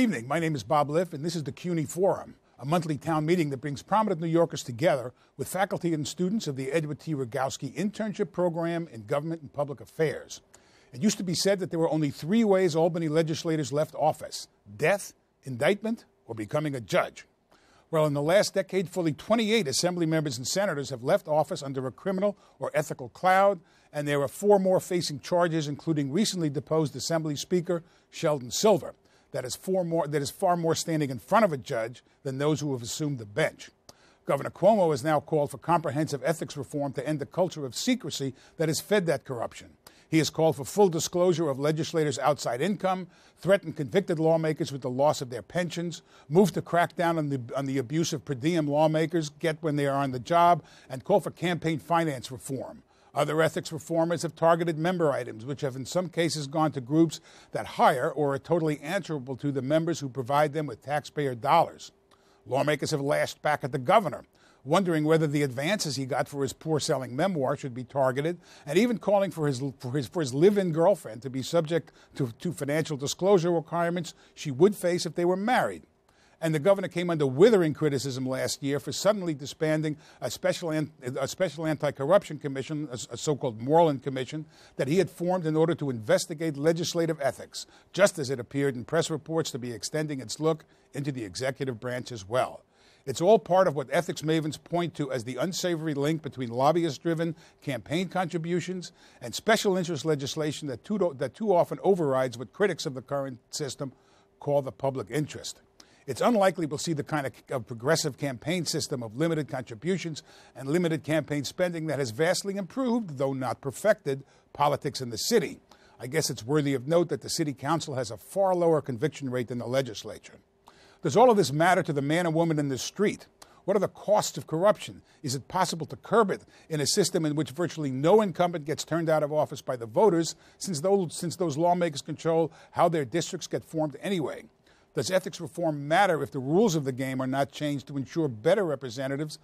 Good evening. My name is Bob Liff, and this is the CUNY Forum, a monthly town meeting that brings prominent New Yorkers together with faculty and students of the Edward T. Rogowsky Internship Program in Government and Public Affairs. It used to be said that there were only three ways Albany legislators left office death, indictment, or becoming a judge. Well, in the last decade, fully 28 assembly members and senators have left office under a criminal or ethical cloud, and there are four more facing charges, including recently deposed Assembly Speaker Sheldon Silver that is, far more, that is far more standing in front of a judge than those who have assumed the bench. Governor Cuomo has now called for comprehensive ethics reform to end the culture of secrecy that has fed that corruption. He has called for full disclosure of legislators' outside income, threatened convicted lawmakers with the loss of their pensions, moved to crack down on the, on the abuse of per diem lawmakers get when they are on the job, and called for campaign finance reform. Other ethics reformers have targeted member items, which have in some cases gone to groups that hire or are totally answerable to the members who provide them with taxpayer dollars. Lawmakers have lashed back at the governor, wondering whether the advances he got for his poor selling memoir should be targeted, and even calling for his, for his, for his live in girlfriend to be subject to, to financial disclosure requirements she would face if they were married and the governor came under withering criticism last year for suddenly disbanding a special, a special anti-corruption commission, a, a so-called Moreland Commission, that he had formed in order to investigate legislative ethics, just as it appeared in press reports to be extending its look into the executive branch as well. It's all part of what ethics mavens point to as the unsavory link between lobbyist driven campaign contributions and special interest legislation that too, that too often overrides what critics of the current system call the public interest. It's unlikely we'll see the kind of, of, progressive campaign system of limited contributions and limited campaign spending that has vastly improved, though not perfected, politics in the city. I guess it's worthy of note that the city council has a far lower conviction rate than the legislature. Does all of this matter to the man and woman in the street? What are the costs of corruption? Is it possible to curb it in a system in which virtually no incumbent gets turned out of office by the voters, since those, since those lawmakers control how their districts get formed anyway? Does ethics reform matter if the rules of the game are not changed to ensure better representatives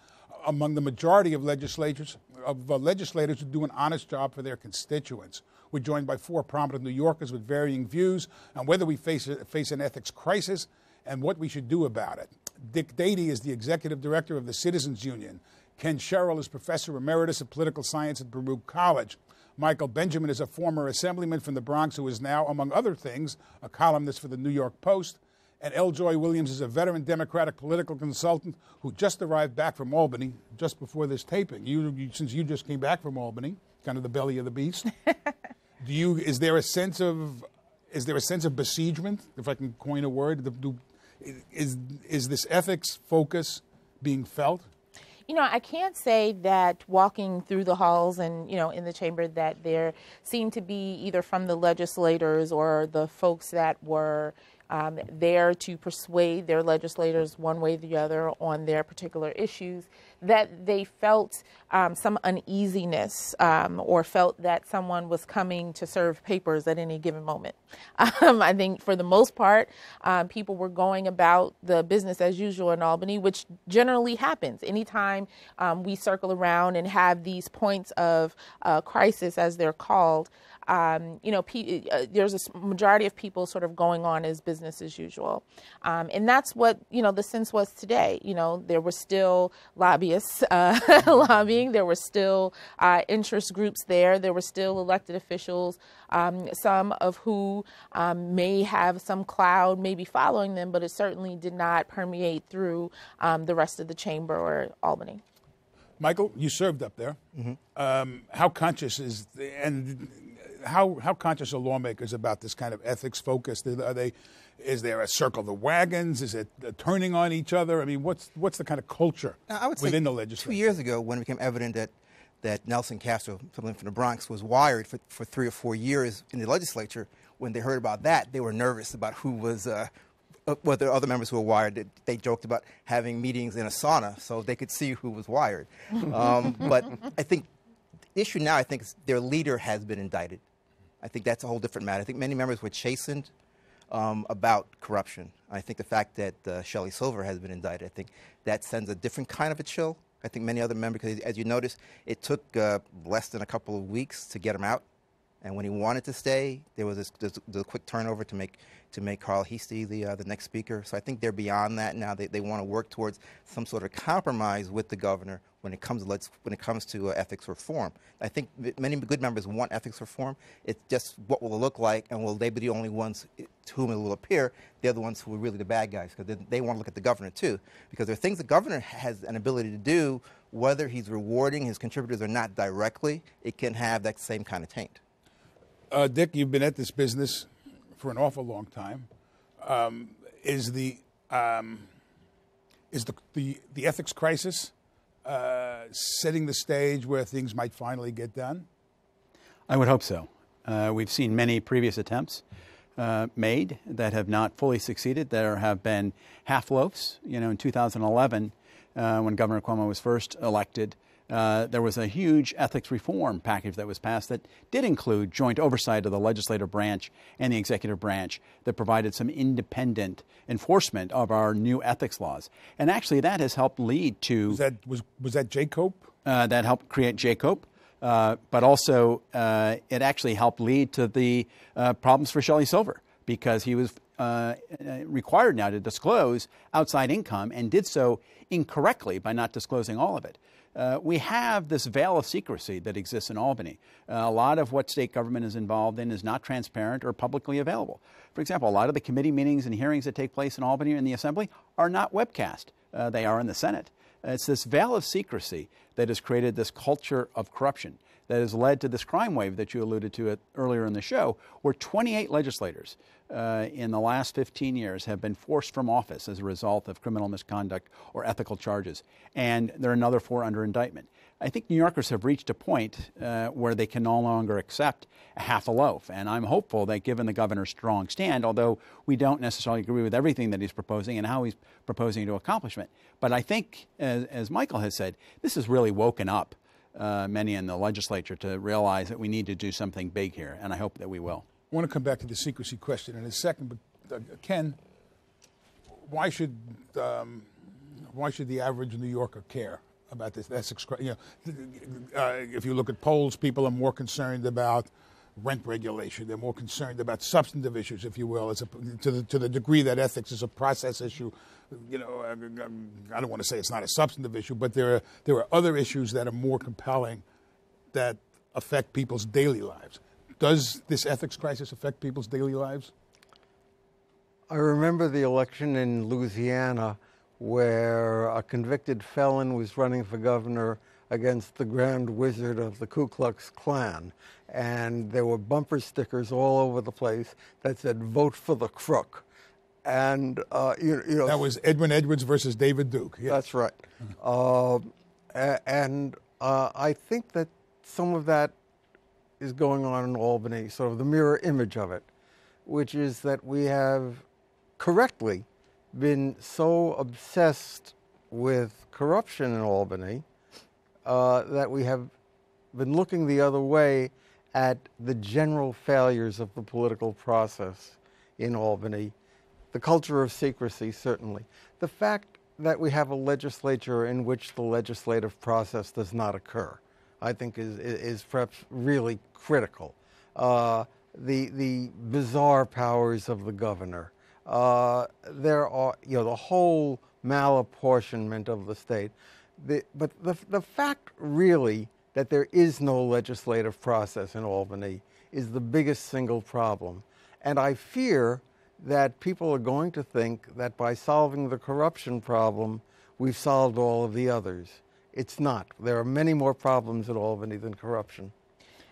among the majority of legislators of uh, legislators who do an honest job for their constituents? We're joined by four prominent New Yorkers with varying views on whether we face, face an ethics crisis and what we should do about it. Dick Dadey is the executive director of the Citizens Union. Ken Sherrill is professor emeritus of political science at Baruch College. Michael Benjamin is a former assemblyman from the Bronx who is now, among other things, a columnist for the New York Post. And L. Joy Williams is a veteran Democratic political consultant who just arrived back from Albany just before this taping. You, you, since you just came back from Albany, kind of the belly of the beast, do you? Is there a sense of is there a sense of besiegement, if I can coin a word? Do, is is this ethics focus being felt? you know, I can't say that walking through the halls and, you know, in the chamber that there seemed to be either from the legislators or the folks that were um, there to persuade their legislators one way or the other on their particular issues, that they felt um, some uneasiness um, or felt that someone was coming to serve papers at any given moment. Um, I think for the most part, um, people were going about the business as usual in Albany, which generally happens anytime um, we circle around and have these points of uh, crisis, as they're called um, you know, pe- uh, there's a majority of people sort of going on as business as usual. Um, and that's what, you know, the sense was today. You know, there were still lobbyists uh, lobbying, there were still uh, interest groups there, there were still elected officials, um, some of who um, may have some cloud maybe following them, but it certainly did not permeate through um, the rest of the chamber or Albany. Michael, you served up there. Mm-hmm. Um, how conscious is, the, and how how conscious are lawmakers about this kind of ethics focus? Are they? Is there a circle of the wagons? Is it turning on each other? I mean, what's what's the kind of culture I would within say the legislature? Two years ago, when it became evident that that Nelson Castro, someone from the Bronx, was wired for, for three or four years in the legislature, when they heard about that, they were nervous about who was. Uh, uh well, there are other members who were wired. They joked about having meetings in a sauna so they could see who was wired. Um, but I think the issue now, I think, is their leader has been indicted. I think that's a whole different matter. I think many members were chastened um, about corruption. I think the fact that uh, Shelley Silver has been indicted, I think that sends a different kind of a chill. I think many other members, because as you notice, it took uh, less than a couple of weeks to get him out. And when he wanted to stay, there was this, this, the quick turnover to make to make Carl Heastie the uh, the next speaker. So I think they're beyond that now. They, they want to work towards some sort of compromise with the governor when it comes to let's, when it comes to uh, ethics reform. I think many good members want ethics reform. It's just what will it look like, and will they be the only ones to whom it will appear? They're the ones who are really the bad guys because they, they want to look at the governor too. Because there are things the governor has an ability to do, whether he's rewarding his contributors or not directly. It can have that same kind of taint. Uh, Dick, you've been at this business for an awful long time. Um, is the um, is the, the the ethics crisis uh, setting the stage where things might finally get done? I would hope so. Uh, we've seen many previous attempts uh, made that have not fully succeeded. There have been half loaves. You know, in 2011, uh, when Governor Cuomo was first elected, uh, there was a huge ethics reform package that was passed that did include joint oversight of the legislative branch and the executive branch that provided some independent enforcement of our new ethics laws. And actually, that has helped lead to. Was that, was, was that JCOPE? Uh, that helped create JCOPE. Uh, but also, uh, it actually helped lead to the uh, problems for Shelly Silver because he was uh, required now to disclose outside income and did so incorrectly by not disclosing all of it. Uh, we have this veil of secrecy that exists in Albany. Uh, a lot of what state government is involved in is not transparent or publicly available. For example, a lot of the committee meetings and hearings that take place in Albany in the Assembly are not webcast. Uh, they are in the Senate. It's this veil of secrecy that has created this culture of corruption that has led to this crime wave that you alluded to earlier in the show, where 28 legislators uh, in the last 15 years have been forced from office as a result of criminal misconduct or ethical charges, and there are another four under indictment. I think New Yorkers have reached a point uh, where they can no longer accept a half a loaf, and I'm hopeful that given the governor's strong stand, although we don't necessarily agree with everything that he's proposing and how he's proposing to accomplish it, but I think, as, as Michael has said, this has really woken up uh, many in the legislature to realize that we need to do something big here, and I hope that we will. I want to come back to the secrecy question in a second, but uh, Ken, why should um, why should the average New Yorker care about this? That's you know, uh, if you look at polls, people are more concerned about rent regulation. They're more concerned about substantive issues, if you will, a, to, the, to the degree that ethics is a process issue. You know, I, don't want to say it's not a substantive issue, but there are, there are other issues that are more compelling that affect people's daily lives. Does this ethics crisis affect people's daily lives? I remember the election in Louisiana where a convicted felon was running for governor against the grand wizard of the Ku Klux Klan. And there were bumper stickers all over the place that said, vote for the crook. And, uh, you, you, know. That was Edwin Edwards versus David Duke. Yes. That's right. Uh, and uh, I think that some of that is going on in Albany, sort of the mirror image of it, which is that we have correctly been so obsessed with corruption in Albany uh, that we have been looking the other way at the general failures of the political process in Albany, the culture of secrecy, certainly. The fact that we have a legislature in which the legislative process does not occur, I think, is, is perhaps really critical. Uh, the, the bizarre powers of the governor. Uh, there are, you know, the whole malapportionment of the state. The, but the, the fact really that there is no legislative process in Albany is the biggest single problem. And I fear that people are going to think that by solving the corruption problem, we've solved all of the others. It's not. There are many more problems in Albany than corruption.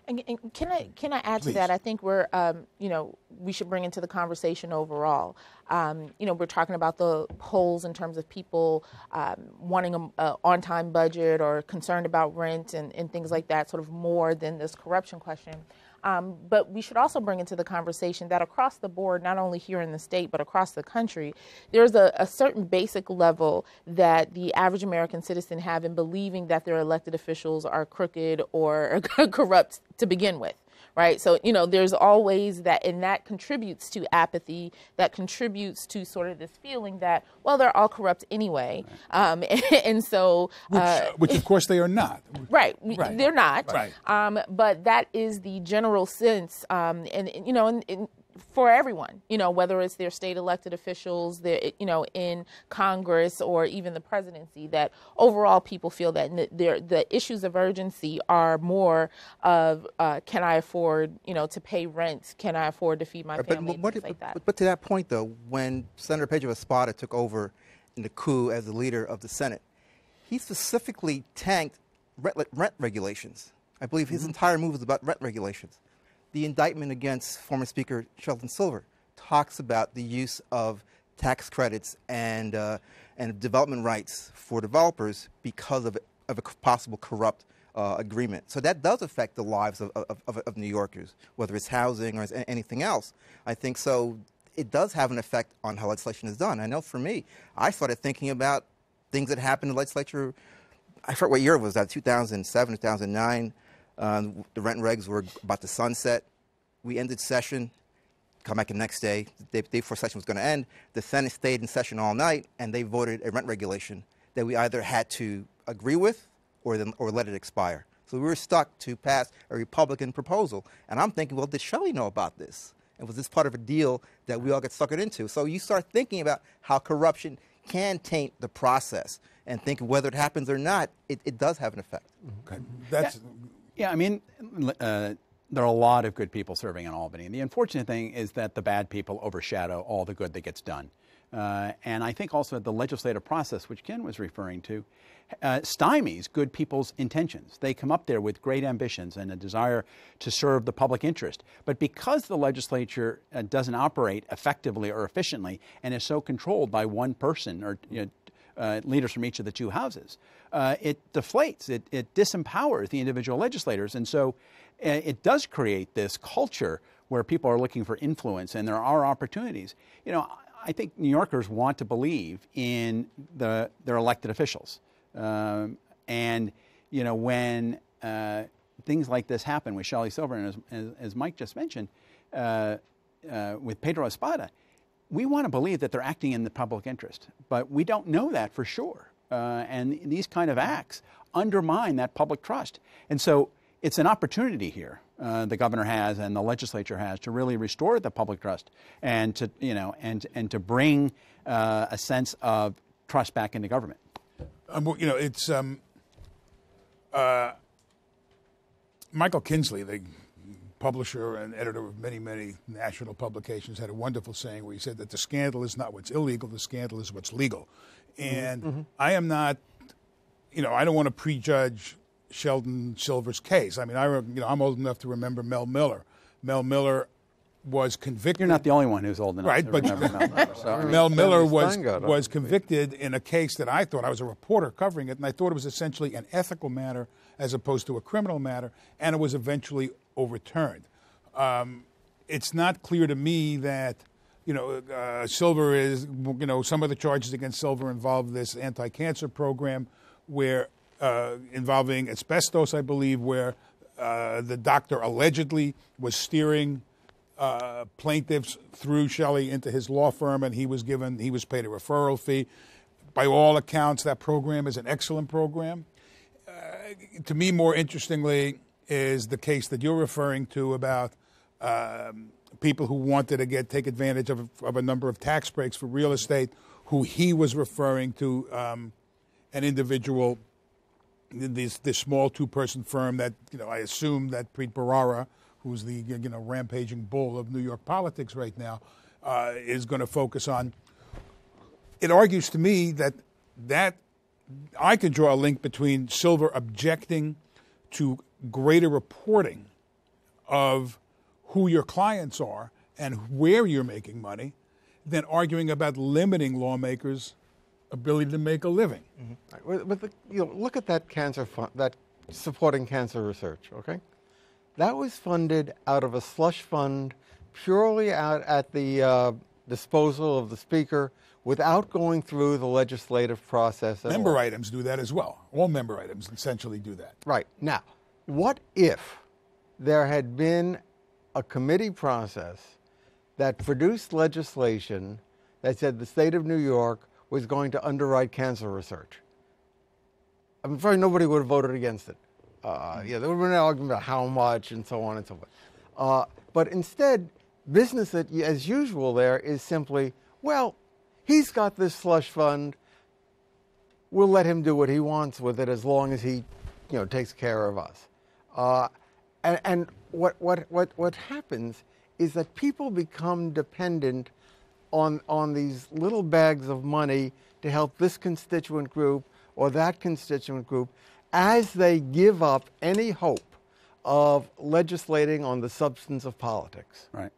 And, and can I can I add Please. to that? I think we're um, you know we should bring into the conversation overall. Um, you know we're talking about the polls in terms of people um, wanting an on-time budget or concerned about rent and, and things like that, sort of more than this corruption question. Um, but we should also bring into the conversation that across the board, not only here in the state, but across the country, there's a, a certain basic level that the average American citizen have in believing that their elected officials are crooked or corrupt to begin with. Right? So, you know, there's always that, and that contributes to apathy, that contributes to sort of this feeling that, well, they're all corrupt anyway. Um, and, and, so. Which, uh, which, of course, they are not. Right. right. They're not. Right. Um, but that is the general sense. Um, and, and, you know, and, and for everyone, you know, whether it's their state elected officials, their, you know, in Congress or even the presidency, that overall people feel that the issues of urgency are more of uh, can I afford, you know, to pay rent? Can I afford to feed my family? But, but, like but, but, to that point, though, when Senator Pedro Espada took over in the coup as the leader of the Senate, he specifically tanked rent, rent regulations. I believe his mm-hmm. entire move was about rent regulations the indictment against former Speaker Sheldon Silver talks about the use of tax credits and, uh, and development rights for developers because of, of a possible corrupt uh, agreement. So that does affect the lives of, of, of, New Yorkers, whether it's housing or anything else. I think so. It does have an effect on how legislation is done. I know for me, I started thinking about things that happened in the legislature. I forget what year it was that, 2007, 2009. Um, the rent regs were about to sunset. We ended session. Come back the next day. The day before session was going to end. The Senate stayed in session all night, and they voted a rent regulation that we either had to agree with or, then, or let it expire. So we were stuck to pass a Republican proposal. And I'm thinking, well, did Shelley know about this? And was this part of a deal that we all get suckered into? So you start thinking about how corruption can taint the process and think whether it happens or not, it, it does have an effect. Okay. That's. Yeah, I mean, uh, there are a lot of good people serving in Albany. And the unfortunate thing is that the bad people overshadow all the good that gets done. Uh, and I think also the legislative process, which Ken was referring to, uh, stymies good people's intentions. They come up there with great ambitions and a desire to serve the public interest. But because the legislature uh, doesn't operate effectively or efficiently and is so controlled by one person or you know, uh, leaders from each of the two houses, uh, it deflates, it, it disempowers the individual legislators. And so it does create this culture where people are looking for influence and there are opportunities. You know, I think New Yorkers want to believe in the, their elected officials. Um, and, you know, when uh, things like this happen with Shelley Silver, and as, as, as Mike just mentioned, uh, uh, with Pedro Espada, we want to believe that they're acting in the public interest, but we don't know that for sure. Uh, and these kind of acts undermine that public trust. And so it's an opportunity here uh, the governor has and the legislature has to really restore the public trust and to you know and and to bring uh, a sense of trust back into government. Um, you know, it's um, uh, Michael Kinsley, the publisher and editor of many, many national publications, had a wonderful saying where he said that the scandal is not what's illegal, the scandal is what's legal. And mm-hmm. I am not, you know, I don't want to prejudge Sheldon Silver's case. I mean, I you know I'm old enough to remember Mel Miller. Mel Miller was convicted. You're not the only one who's old enough. Right, but Mel Miller. So. Mel Miller was was convicted in a case that I thought I was a reporter covering it, and I thought it was essentially an ethical matter as opposed to a criminal matter, and it was eventually overturned. Um, it's not clear to me that you know uh, Silver is you know some of the charges against Silver involve this anti-cancer program where uh, involving asbestos, I believe, where uh, the doctor allegedly was steering uh, plaintiffs through Shelley into his law firm, and he was given he was paid a referral fee. By all accounts, that program is an excellent program. Uh, to me, more interestingly, is the case that you're referring to about um, people who wanted to get take advantage of, of a number of tax breaks for real estate, who he was referring to um, an individual this this small two person firm that you know I assume that Preet Bharara, who's the you know rampaging bull of New York politics right now, uh, is going to focus on. It argues to me that that I could draw a link between Silver objecting to greater reporting of who your clients are and where you're making money than arguing about limiting lawmakers ability to make a living. Mm-hmm. Right. But the, you know, look at that cancer fund, that supporting cancer research. Okay, that was funded out of a slush fund, purely out at the uh, disposal of the speaker, without going through the legislative process. member all. items do that as well. All member items essentially do that. Right now, what if there had been a committee process that produced legislation that said the state of New York was going to underwrite cancer research. I'm afraid nobody would have voted against it. Uh, yeah, there would have been an argument about how much and so on and so forth. Uh, but instead, business that, as usual there is simply, well, he's got this slush fund. We'll let him do what he wants with it as long as he, you know, takes care of us. Uh, and, and what, what, what, what happens is that people become dependent on, on these little bags of money to help this constituent group or that constituent group as they give up any hope of legislating on the substance of politics. Right.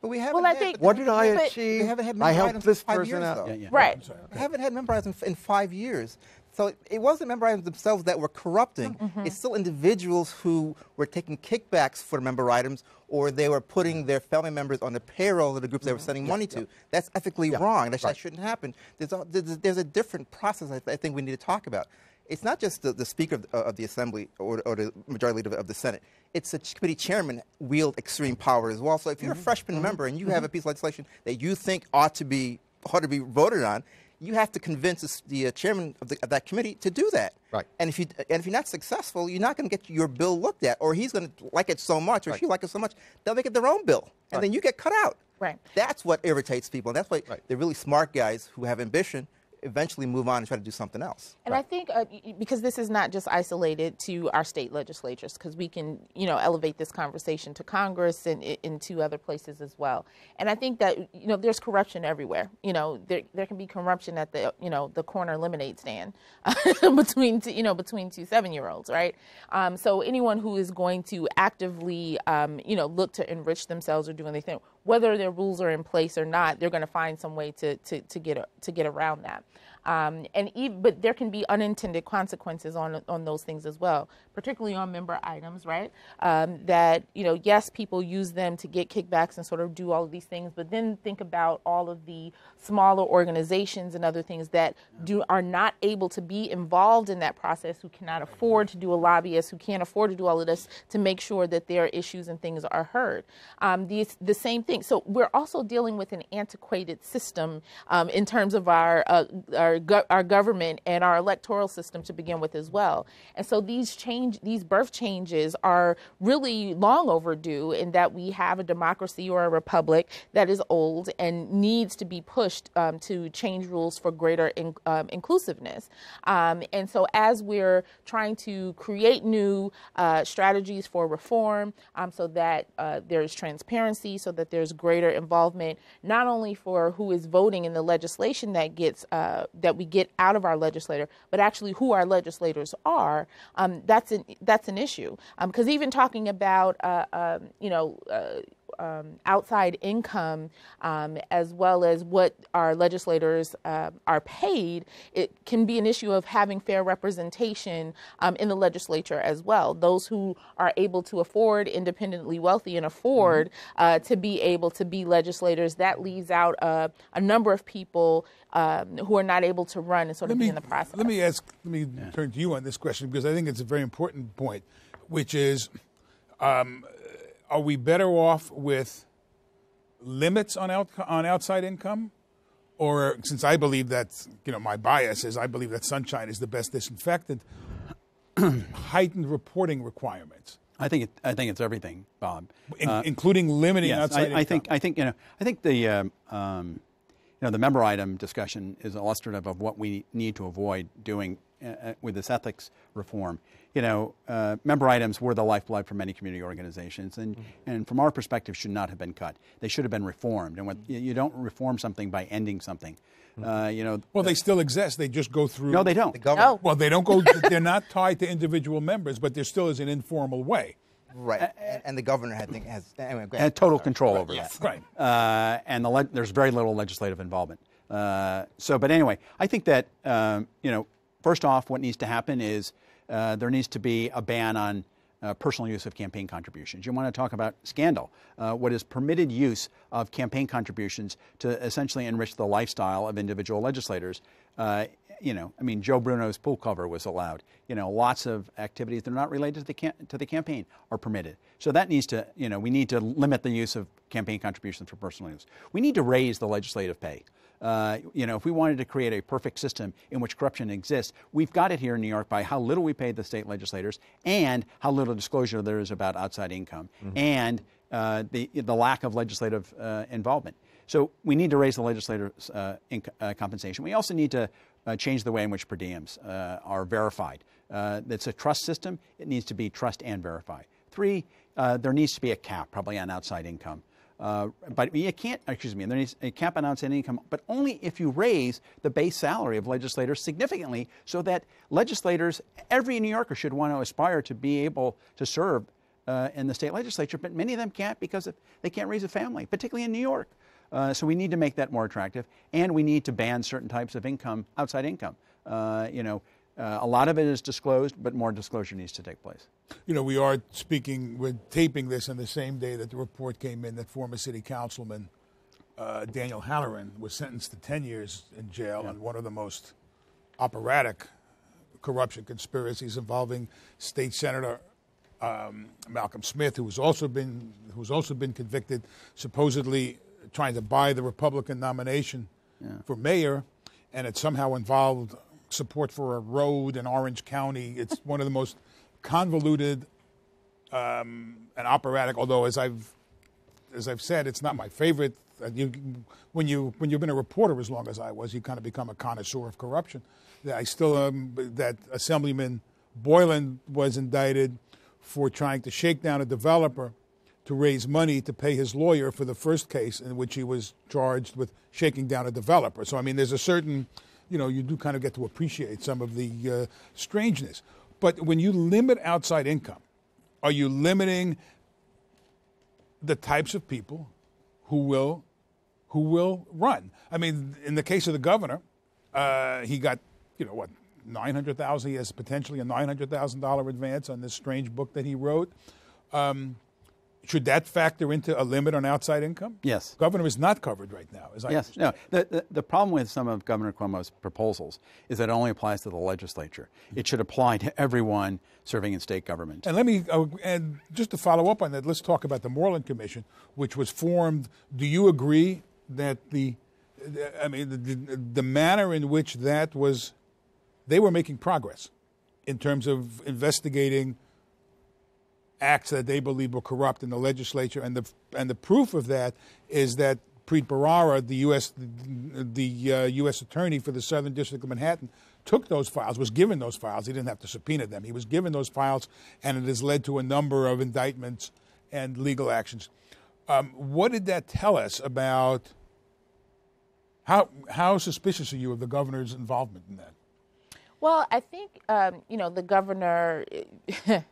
But we haven't. Well, I had, think- What did I achieve? We haven't had I helped this person out. though. Yeah, yeah. Right. We haven't had member items in, in five years. So it wasn't member items themselves that were corrupting. Mm-hmm. It's still individuals who were taking kickbacks for member items, or they were putting their family members on the payroll of the groups they were sending money to. That's ethically wrong. That, that right. shouldn't happen. There's a, there's, there's a different process I, I think we need to talk about. It's not just the, the Speaker of, the- of the Assembly or, or the Majority Leader of the Senate. It's the committee chairman wield extreme power as well. So if you're a mm-hmm. freshman mm-hmm. member and you have a mm-hmm. piece of legislation that you think ought to be ought to be voted on, you have to convince the uh, chairman of, the, of that committee to do that. Right. And if you and if you're not successful, you're not going to get your bill looked at, or he's going to like it so much, or she like it so much, they'll make it their own bill, and then you get cut out. Right. That's what irritates people, and that's why Right. the really smart guys who have ambition eventually move on and try to do something else. And I think uh, because this is not just isolated to our state legislatures, because we can, you know, elevate this conversation to Congress and into other places as well. And I think that you know there's corruption everywhere. You know, there there can be corruption at the you know the corner lemonade stand between two, you know between two seven year olds, right? Um, so anyone who is going to actively um, you know look to enrich themselves or do anything, whether their rules are in place or not, they're going to find some way to to to get to get around that. Um, and ev but there can be unintended consequences on on those things as well, particularly on member items, right? Um, that you know, yes, people use them to get kickbacks and sort of do all of these things, but then think about all of the smaller organizations and other things that do are not able to be involved in that process, who cannot afford to do a lobbyist, who can't afford to do all of this to make sure that their issues and things are heard. Um, the the same thing. So we're also dealing with an antiquated system um, in terms of our uh, our go- our government and our electoral system to begin with as well. And so these change these birth changes are really long overdue in that we have a democracy or a republic that is old and needs to be pushed um, to change rules for greater in, um, inclusiveness. Um, and so as we're trying to create new uh, strategies for reform, um, so that uh, there's transparency, so that there's greater involvement, not only for who is voting in the legislation that gets uh, that we get out of our legislator, but actually who our legislators are. Um, that's an that's an issue because even talking about uh, um, you know. Uh, um, outside income, um, as well as what our legislators uh, are paid, it can be an issue of having fair representation um, in the legislature as well. Those who are able to afford, independently wealthy, and afford uh, to be able to be legislators, that leaves out uh, a number of people um, who are not able to run and sort of be in the process. Let me ask. Let me turn to you on this question because I think it's a very important point, which is, um, are we better off with limits on out, on outside income, or since I believe that you know my bias is I believe that sunshine is the best disinfectant, heightened reporting requirements, I think it, I think it's everything, Bob. in, Uh, including limiting yes, outside I, income. I think I think you know I think the um, um, you know the member item discussion is illustrative of what we need to avoid doing uh, uh, with this ethics reform. You know, uh, member items were the lifeblood for many community organizations, and, and from our perspective, should not have been cut. They should have been reformed. And what, you- you don't reform something by ending something. Uh, you know, well, they still exist. They just go through. no, they don't. The government, Oh. Well, they don't go. they're not tied to individual members, but there still is an informal way. right? and, and the governor had think, has anyway. go ahead. had total control over that. Right. Uh, and the le- there's very little legislative involvement. Uh, so, but anyway, I think that um, you know, first off, what needs to happen is uh, there needs to be a ban on uh, personal use of campaign contributions. You want to talk about scandal? Uh, what is permitted use of campaign contributions to essentially enrich the lifestyle of individual legislators? Uh, you know, I mean, Joe Bruno's pool cover was allowed. You know, lots of activities that are not related to the cam- to the campaign are permitted. So that needs to, you know, we need to limit the use of campaign contributions for personal use. We need to raise the legislative pay. Uh, you know, if we wanted to create a perfect system in which corruption exists, we've got it here in New York by how little we pay the state legislators and how little disclosure there is about outside income mm-hmm. and uh, the, the lack of legislative uh, involvement. So we need to raise the legislators' uh, inc- uh, compensation. We also need to uh, change the way in which per diems are verified. it's a trust system. It needs to be trust and verify. Three, there needs to be a cap, probably on outside income. Uh, but you can't, excuse me, there needs a cap on outside income, but only if you raise the base salary of legislators significantly so that legislators, every New Yorker should want to aspire to be able to serve uh, in the state legislature, but many of them can't because they can't raise a family, particularly in New York. Uh, so we need to make that more attractive, and we need to ban certain types of income, outside income. Uh, you know, uh, a lot of it is disclosed, but more disclosure needs to take place. You know, we are speaking, we're taping this on the same day that the report came in that former city councilman uh, Daniel Halloran was sentenced to 10 years in jail yeah. on one of the most operatic corruption conspiracies involving State Senator um, Malcolm Smith, who has also been who's also been convicted, supposedly trying to buy the Republican nomination yeah. for mayor, and it somehow involved support for a road in Orange County. It's one of the most convoluted um, and operatic. Although, as I've as I've said, it's not my favorite. Uh, you, when you when you've been a reporter as long as I was, you kind of become a connoisseur of corruption. I still um, that Assemblyman Boylan was indicted for trying to shake down a developer to raise money to pay his lawyer for the first case in which he was charged with shaking down a developer. So I mean, there's a certain you know, you do kind of get to appreciate some of the uh, strangeness. But when you limit outside income, are you limiting the types of people who will who will run? I mean, in the case of the governor, uh, he got you know what nine hundred thousand. He has potentially a nine hundred thousand dollar advance on this strange book that he wrote. Um, should that factor into a limit on outside income? Yes. Governor is not covered right now. yes. No. The, the, the, problem with some of Governor Cuomo's proposals is that it only applies to the legislature. It should apply to everyone serving in state government. And let me, uh, and just to follow up on that, let's talk about the Moreland Commission, which was formed. Do you agree that the, I mean, the, the manner in which that was, they were making progress in terms of investigating acts that they believe were corrupt in the legislature, and the and the proof of that is that Preet Bharara, the U.S. the uh, U.S. attorney for the Southern District of Manhattan, took those files, was given those files. He didn't have to subpoena them. He was given those files, and it has led to a number of indictments and legal actions. Um, what did that tell us about how how suspicious are you of the governor's involvement in that? Well, I think um, you know the governor.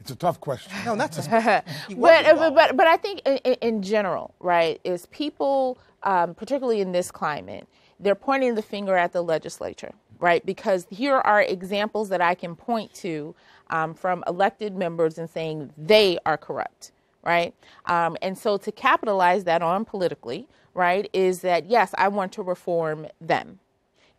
It's a tough question. No, that's a, but, but but I think in, in general, right, is people, um, particularly in this climate, they're pointing the finger at the legislature, right? Because here are examples that I can point to um, from elected members and saying they are corrupt, right? Um, and so to capitalize that on politically, right, is that yes, I want to reform them,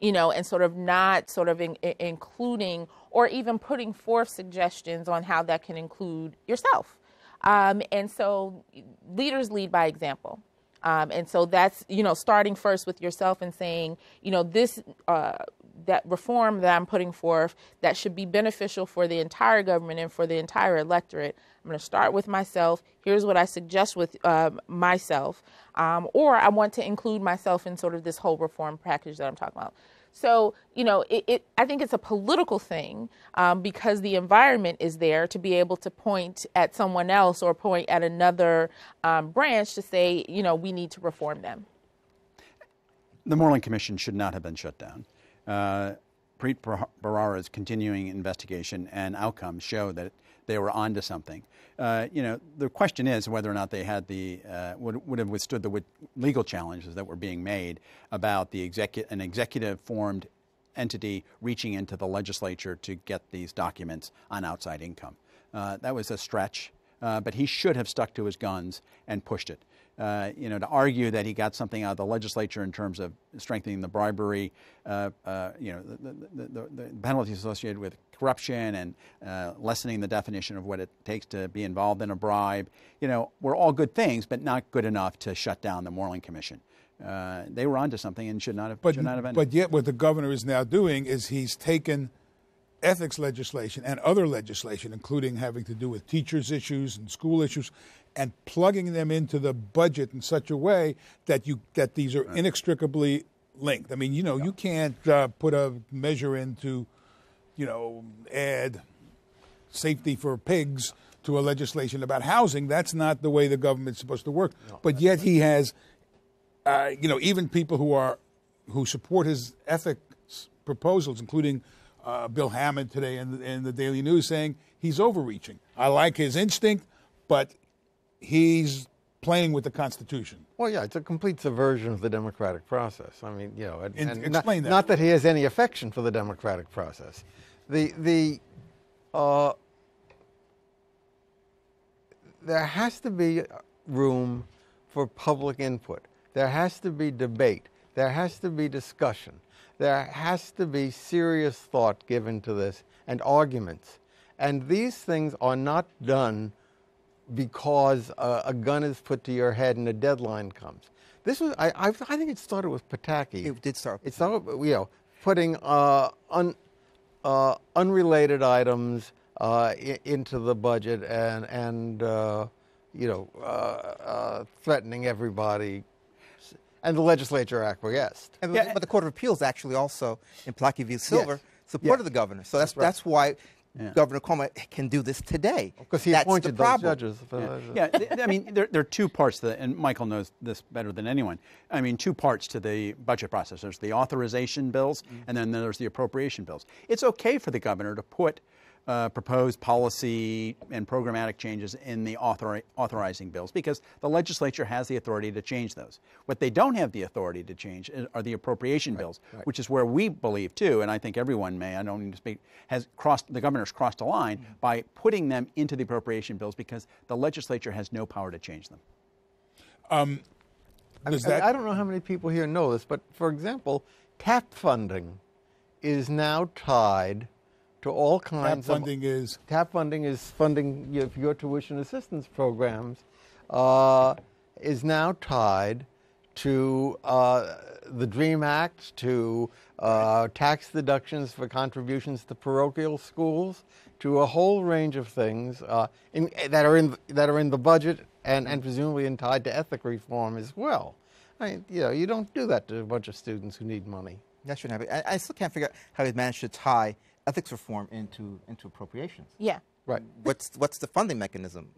you know, and sort of not sort of in, in, including or even putting forth suggestions on how that can include yourself. Um, and so leaders lead by example. Um, and so that's, you know, starting first with yourself and saying, you know, this, uh, that reform that I'm putting forth that should be beneficial for the entire government and for the entire electorate. I'm going to start with myself. Here's what I suggest with um, myself. Um, or I want to include myself in sort of this whole reform package that I'm talking about. So, you know, it, it, I think it's a political thing um, because the environment is there to be able to point at someone else or point at another um, branch to say, you know, we need to reform them. The Moreland Commission should not have been shut down. Uh, Preet Bharara's continuing investigation and outcomes show that they were onto something. Uh, you know, the question is whether or not they had the uh, would, would have withstood the legal challenges that were being made about the execu- an executive formed entity reaching into the legislature to get these documents on outside income. Uh, that was a stretch, uh, but he should have stuck to his guns and pushed it. Uh, you know, to argue that he got something out of the legislature in terms of strengthening the bribery, uh, uh, you know, the, the, the, the, penalties associated with corruption and uh, lessening the definition of what it takes to be involved in a bribe, you know, were all good things, but not good enough to shut down the Moreland Commission. Uh, they were onto something and should not have, but, should not have ended. But yet, what the governor is now doing is he's taken ethics legislation and other legislation, including having to do with teachers' issues and school issues, and plugging them into the budget in such a way that you that these are inextricably linked. I mean, you know, you can't uh, put a measure into, you know, add safety for pigs to a legislation about housing. That's not the way the government's supposed to work. No, but yet he has, uh, you know, even people who are who support his ethics proposals, including uh, Bill Hammond today in, in the Daily News, saying he's overreaching. I like his instinct, but he's playing with the Constitution. Well, yeah, it's a complete subversion of the democratic process. I mean, you know, and, and, explain not, that. Not that he has any affection for the democratic process. The the uh, there has to be room for public input. There has to be debate. There has to be discussion. There has to be serious thought given to this and arguments. And these things are not done because uh, a gun is put to your head and a deadline comes. This was, I, I, I think it started with Pataki. It did start. It started, you know, putting uh, un, uh, unrelated items uh, into the budget and, and uh, you know, uh, threatening everybody. And the legislature acquiesced. And, yeah. But the Court of Appeals actually also, in Pataki v. Silver, yes. supported yes. the governor. So that's, that's, right. that's why yeah. Governor Cuomo can do this today. Because he That's appointed the those judges. Yeah, yeah I mean, there, there, are two parts to that, and Michael knows this better than anyone. I mean, two parts to the budget process. There's the authorization bills, mm-hmm. and then there's the appropriation bills. It's okay for the governor to put uh, proposed policy and programmatic changes in the author- authorizing bills because the legislature has the authority to change those. What they don't have the authority to change are the appropriation right, bills, right. which is where we believe too, and I think everyone may, I don't need to speak, has crossed, the governor's crossed a line mm-hmm. by putting them into the appropriation bills because the legislature has no power to change them. Um, I, that- I don't know how many people here know this, but for example, TAP funding is now tied to all kinds TAP funding of, is TAP funding is funding your, your tuition assistance programs uh, is now tied to uh, the Dream Act, to uh, tax deductions for contributions to parochial schools, to a whole range of things uh, in, that are in that are in the budget and, and presumably in tied to ethic reform as well. I mean, you know, you don't do that to a bunch of students who need money. That shouldn't happen. I, I still can't figure out how he managed to tie ethics reform into into appropriations. Yeah. Right. What's what's the funding mechanism?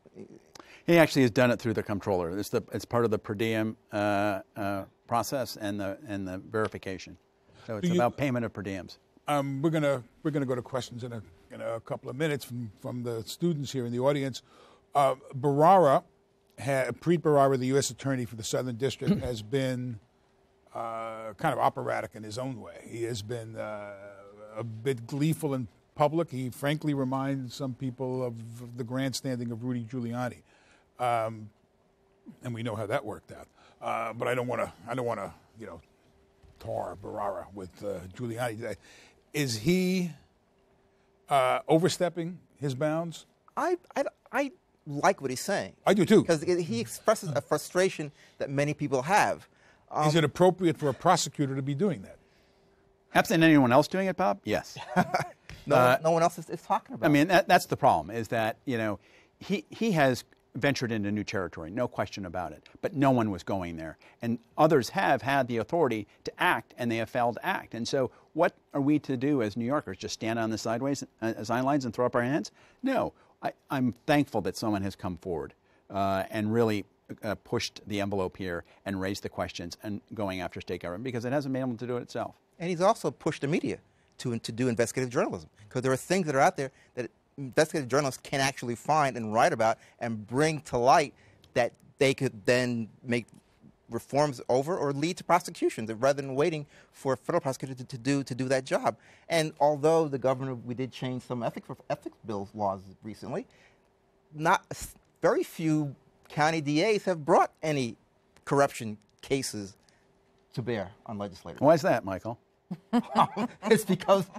He actually has done it through the comptroller. It's the it's part of the per diem uh, uh, process and the and the verification. So it's you, about payment of per diems. Um, we're gonna we're gonna go to questions in a in a couple of minutes from from the students here in the audience. Uh, Bharara, ha, Preet Bharara, the U.S. Attorney for the Southern District, has been uh, kind of operatic in his own way. He has been uh, a bit gleeful in public. He frankly reminds some people of the grandstanding of Rudy Giuliani, um, and we know how that worked out. Uh, but I don't want to. I don't want to. You know, tar Bharara with uh, Giuliani today. Is he uh, overstepping his bounds? I, I, I like what he's saying. I do too. Because he expresses a frustration that many people have. Um, Is it appropriate for a prosecutor to be doing that? Absent anyone else doing it, Bob? Yes. no, uh, no one else is, is talking about. It. I mean, that, that's the problem. Is that you know he he has ventured into new territory, no question about it. But no one was going there, and others have had the authority to act, and they have failed to act. And so, what are we to do as New Yorkers? Just stand on the sideways uh, sidelines and throw up our hands? No. I, am thankful that someone has come forward uh, and really uh, pushed the envelope here and raised the questions and going after state government because it hasn't been able to do it itself. And he's also pushed the media to, to do investigative journalism because there are things that are out there that investigative journalists can actually find and write about and bring to light that they could then make reforms over or lead to prosecutions rather than waiting for a federal prosecutor to, to, do to do that job. And although the governor, we did change some ethics ethics bills laws recently, not very few county DAs have brought any corruption cases to bear on legislators. Why is that, Michael? it's because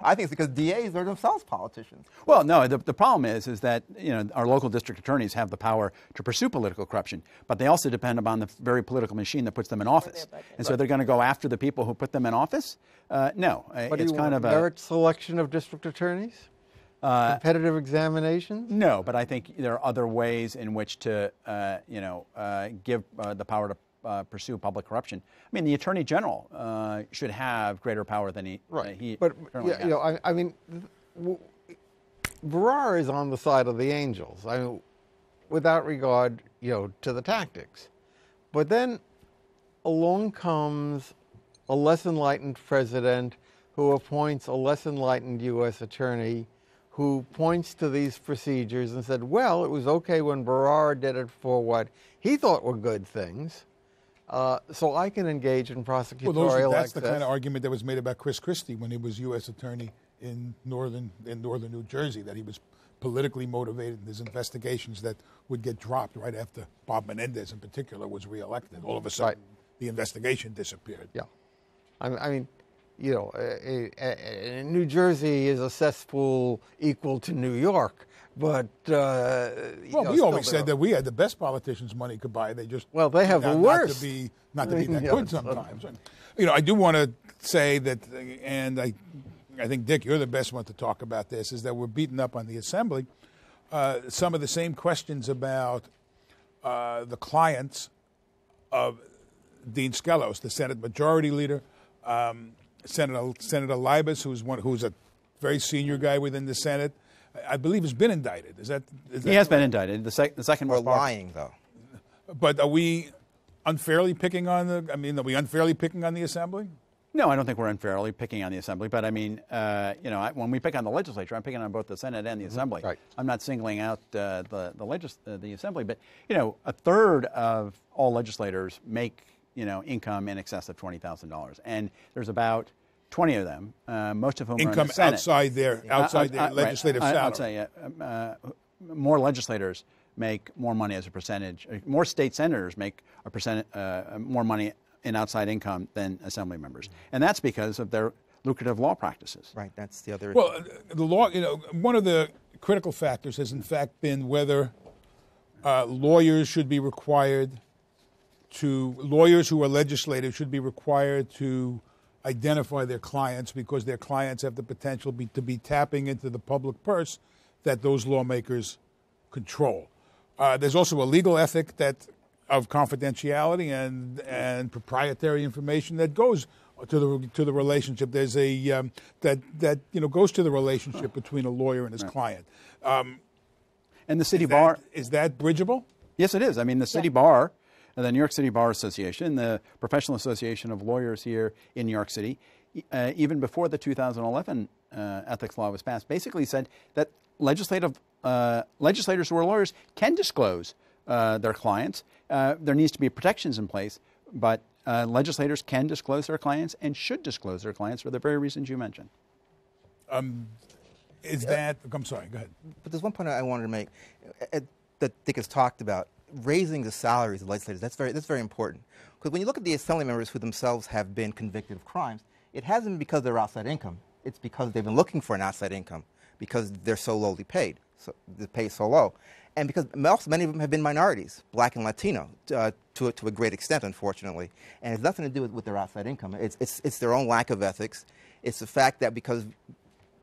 I think it's because DAs are themselves politicians. Well, no. The, the problem is, is that you know our local district attorneys have the power to pursue political corruption, but they also depend upon the very political machine that puts them in office, and so they're going to go after the people who put them in office. Uh, no, What do it's you kind want, of a merit selection of district attorneys? Competitive examinations? no. But I think there are other ways in which to uh, you know uh, give uh, the power to. Uh, pursue public corruption. I mean, the attorney general uh, should have greater power than he. uh, he But yeah, you know. I, I mean, w- Bharara is on the side of the angels. I mean, without regard, you know, to the tactics. But then along comes a less enlightened president who appoints a less enlightened U.S. attorney who points to these procedures and said, well, it was okay when Bharara did it for what he thought were good things. Uh, so I can engage in prosecutorial Well, those, that's the kind of argument that was made about Chris Christie when he was U.S. Attorney in northern in northern New Jersey, that he was politically motivated. in his investigations that would get dropped right after Bob Menendez, in particular, was reelected. All of a sudden, the investigation disappeared. Yeah, I mean, you know, uh, uh, uh, New Jersey is a cesspool equal to New York, but uh, Well, know, we always said that we had the best politicians money could buy. They just Well, they have the out Not to be not to be that Yeah, good sometimes. And, you know, I do want to say that, and I, I think Dick, you're the best one to talk about this. Is that we're beaten up on the assembly. Uh, some of the same questions about uh, the clients of Dean Skelos, the Senate Majority Leader, um, Senator Senator Libous, who's one who's a very senior guy within the Senate. I I believe has been indicted. Is that? Is he that has been indicted. The, sec- the second Or most powerful- lying, though. But are we unfairly picking on the? I mean, are we unfairly picking on the assembly? No, I don't think we're unfairly picking on the assembly. But I mean, uh, you know, I, when we pick on the legislature, I'm picking on both the Senate and the assembly. Right. I'm not singling out uh, the the, legis- uh, the assembly, but you know, a third of all legislators make you know income in excess of twenty thousand dollars, and there's about twenty of them, uh, most of whom are in Income the Senate. outside their outside I- their I- right. legislative I- salary. I'd say uh, um, uh, more legislators make more money as a percentage. uh, More state senators make a percent uh, more money in outside income than assembly members, and that's because of their lucrative law practices. Right, that's the other. Well, uh, the law. You know, one of the critical factors has in fact been whether uh, lawyers should be required to lawyers who are legislators should be required to identify their clients because their clients have the potential be, to be tapping into the public purse that those lawmakers control. Uh, there's also a legal ethic that of confidentiality and and proprietary information that goes to the to the relationship. There's a um, that that you know goes to the relationship between a lawyer and his client. Um, And the city is bar. that, is that bridgeable? Yes, it is. I mean, the city bar, uh, the New York City Bar Association, the Professional Association of Lawyers here in New York City, uh, even before the 2011 uh, ethics law was passed, basically said that legislative uh, legislators who are lawyers can disclose uh, their clients. Uh, there needs to be protections in place, but uh, legislators can disclose their clients and should disclose their clients for the very reasons you mentioned. Is that? I'm sorry. Go ahead. But there's one point I wanted to make uh, uh, that Dick has talked about raising the salaries of legislators. That's very that's very important because when you look at the assembly members who themselves have been convicted of crimes, it hasn't been because their outside income. It's because they've been looking for an outside income because they're so lowly paid, so the pay is so low, and because also many of them have been minorities, black and Latino, uh, to a, to a great extent, unfortunately, and it's nothing to do with, with their outside income. It's, it's it's their own lack of ethics. It's the fact that because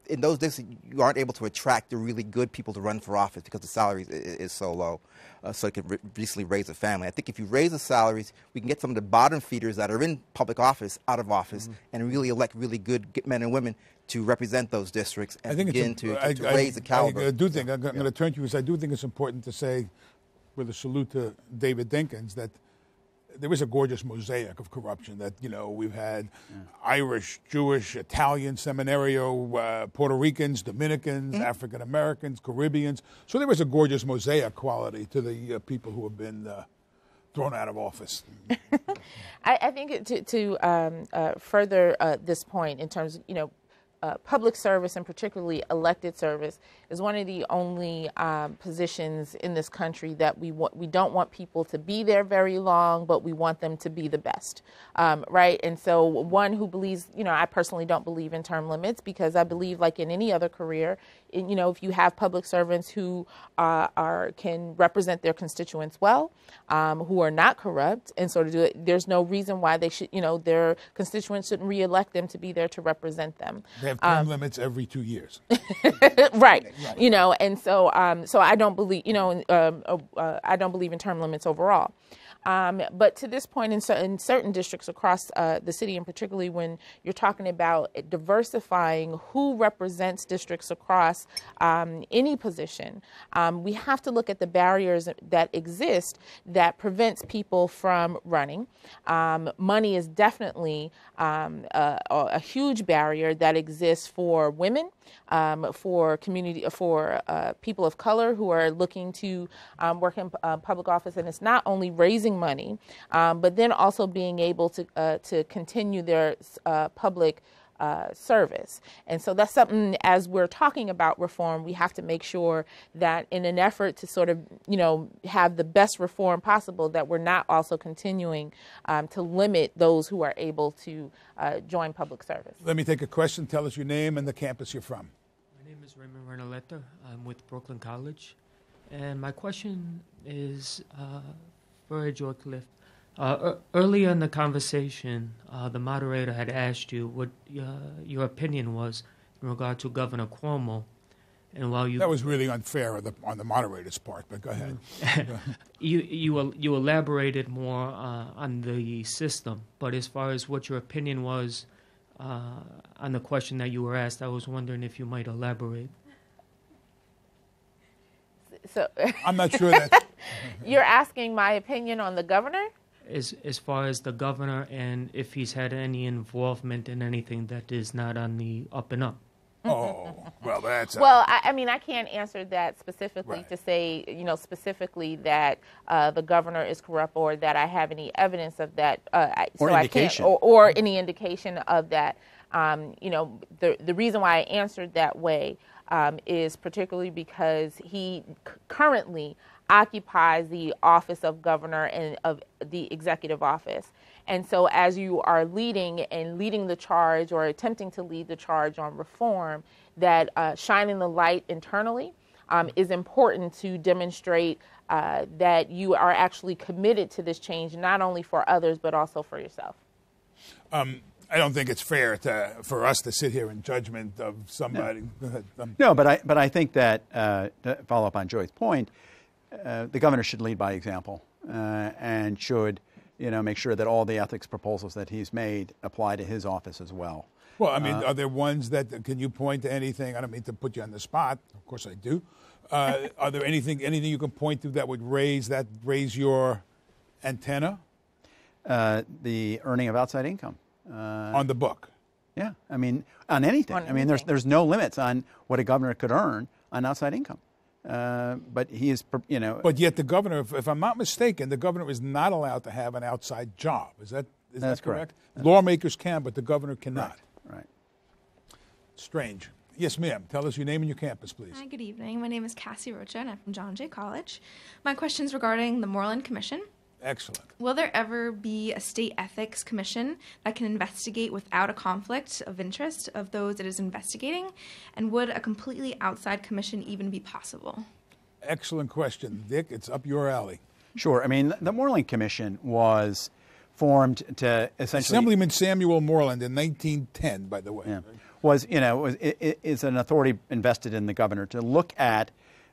in those days you aren't able to attract the really good people to run for office because the salary is, is so low, uh, so it could re- recently raise a family. I think if you raise the salaries, we can get some of the bottom feeders that are in public office out of office Mm-hmm. and really elect really good men and women to represent those districts and I think begin to, to, I- to I- raise the caliber. I, do think I'm, going to turn to you because I do think it's important to say, with a salute to David Dinkins, that there is a gorgeous mosaic of corruption. That you know we've had Irish, Jewish, Italian, Seminerio, uh, Puerto Ricans, Dominicans, Mm-hmm. African Americans, Caribbeans. So there is a gorgeous mosaic quality to the uh, people who have been. Uh, Thrown out of office. I, I think to, to um, uh, further uh, this point in terms of, you know, uh, public service and particularly elected service, is one of the only um, positions in this country that we want. We don't want people to be there very long, but we want them to be the best, um, right? And so, one who believes, you know, I personally don't believe in term limits because I believe, like in any other career, in, you know, if you have public servants who uh, are can represent their constituents well, um, who are not corrupt, and sort of do it, there's no reason why they should, you know, their constituents shouldn't reelect them to be there to represent them. They have term limits every two years. right. You know, and so um, so I don't believe you know um, uh, uh, I don't believe in term limits overall. Um, but to this point, in, in certain districts across uh, the city, and particularly when you're talking about diversifying who represents districts across um, any position, um, we have to look at the barriers that exist that prevents people from running. Um, money is definitely um, a, a, huge barrier that exists for women, um, for community, for uh, people of color who are looking to work in uh, public office, and it's not only raising money, um, but then also being able to uh, to continue their uh, public. Uh, service. And so that's something as we're talking about reform, we have to make sure that in an effort to sort of, you know, have the best reform possible, that we're not also continuing um, to limit those who are able to uh, join public service. Let me take a question. Tell us your name and the campus you're from. My name is Raymond Renaleta. I'm with Brooklyn College. And my question is uh, for Joy Cliff. Uh, earlier in the conversation, uh, the moderator had asked you what uh, your opinion was in regard to Governor Cuomo. And while you that was really unfair on the, on the moderator's part, but go ahead. you you you elaborated more uh, on the system, but as far as what your opinion was uh, on the question that you were asked, I was wondering if you might elaborate. So I'm not sure that you're asking my opinion on the governor. As as far as the governor and if he's had any involvement in anything that is not on the up and up. Oh, well, that's. Well, I, I, mean, I can't answer that specifically right. to say, you know, specifically that uh, the governor is corrupt or that I have any evidence of that. Uh, or so indication. or, or, any indication of that. Um, you know, the, the reason why I answered that way um, is particularly because he c- currently occupies the office of governor and of the executive office. And so, as you are leading and leading the charge or attempting to lead the charge on reform, that uh, shining the light internally um, is important to demonstrate uh, that you are actually committed to this change, not only for others, but also for yourself. Um, I don't think it's fair to, for us to sit here in judgment of somebody. No, um, no but I but I think that uh, to follow up on Joy's point, uh, the governor should lead by example uh, and should you know make sure that all the ethics proposals that he's made apply to his office as well. Well, I mean, uh, are there ones that can you point to anything? I don't mean to put you on the spot. Of course, I do. Uh, are there anything anything you can point to that would raise that raise your antenna? Uh, the earning of outside income on the book. Yeah, I mean, on anything. On I mean, there's there's no limits on what a governor could earn on outside income. Uh, but he is, you know. But yet, the governor, if, if, I'm not mistaken, the governor is not allowed to have an outside job. Is that is That's that correct? correct. Lawmakers can, but the governor cannot. Right. right. Strange. Yes, ma'am. Tell us your name and your campus, please. Hi, good evening. My name is Cassie Rocha, and I'm from John Jay College. My question is regarding the Moreland Commission. Excellent. Will there ever be a state ethics commission that can investigate without a conflict of interest of those it is investigating? And would a completely outside commission even be possible? Excellent question. Dick, it's up your alley. Sure. I mean, the Moreland Commission was formed to essentially. Assemblyman Samuel Moreland in 1910, by the way. Yeah, was, you know, was, it, an authority invested in the governor to look at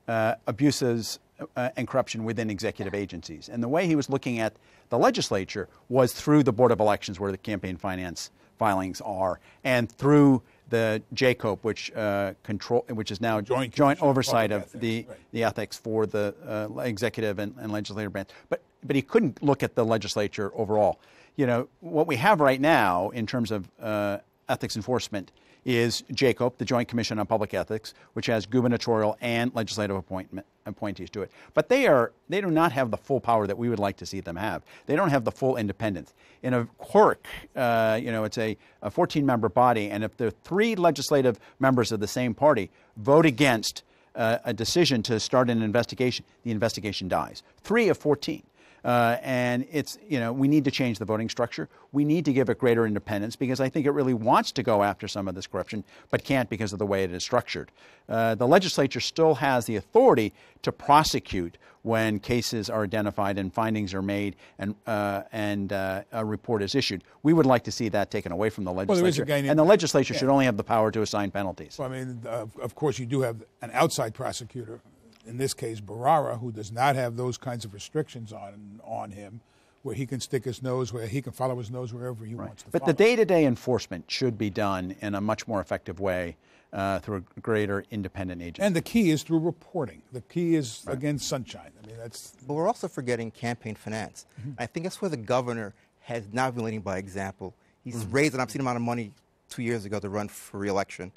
uh, abuses uh, and corruption within executive agencies. And the way he was looking at the legislature was through the Board of Elections, where the campaign finance filings are, and through the JCOPE, which uh, control, which is now joint, joint oversight of, ethics, the right. the ethics for the uh, executive and, and legislative branch. But but he couldn't look at the legislature overall. You know what we have right now in terms of uh, ethics enforcement is JCOPE, the Joint Commission on Public Ethics, which has gubernatorial and legislative appointment, appointees to it. But they are they do not have the full power that we would like to see them have. They don't have the full independence. In a quirk, uh, you know, it's a, a 14 member body, and if the three legislative members of the same party vote against uh, a decision to start an investigation, the investigation dies. Three of 14. Uh, and it's, you know, we need to change the voting structure. We need to give it greater independence because I think it really wants to go after some of this corruption, but can't because of the way it is structured. Uh, the legislature still has the authority to prosecute when cases are identified and findings are made and, uh, and uh, a report is issued. We would like to see that taken away from the legislature. Well, and the legislature yeah. should only have the power to assign penalties. Well, I mean, of course, you do have an outside prosecutor in this case, Bharara, who does not have those kinds of restrictions on on him, where he can stick his nose, where he can follow his nose wherever he right. wants to. But follow. the day-to-day enforcement should be done in a much more effective way uh, through a greater independent agency. And the key is through reporting. The key is right. again sunshine. I mean, that's. But we're also forgetting campaign finance. Mm-hmm. I think that's where the governor has not been leading by example. He's mm-hmm. raised an obscene amount of money two years ago to run for reelection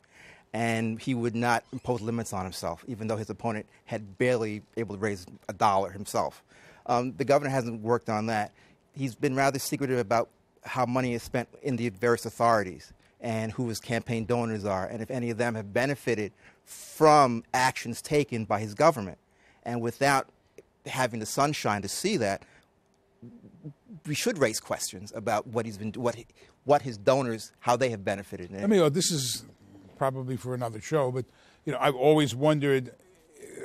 and he would not impose limits on himself, even though his opponent had barely able to raise a dollar himself. Um, the governor hasn't worked on that. He's been rather secretive about how money is spent in the various authorities and who his campaign donors are, and if any of them have benefited from actions taken by his government. And without having the sunshine to see that, we should raise questions about what he's been, what, what his donors, how they have benefited. I mean, this is probably for another show. But you know, I've always wondered.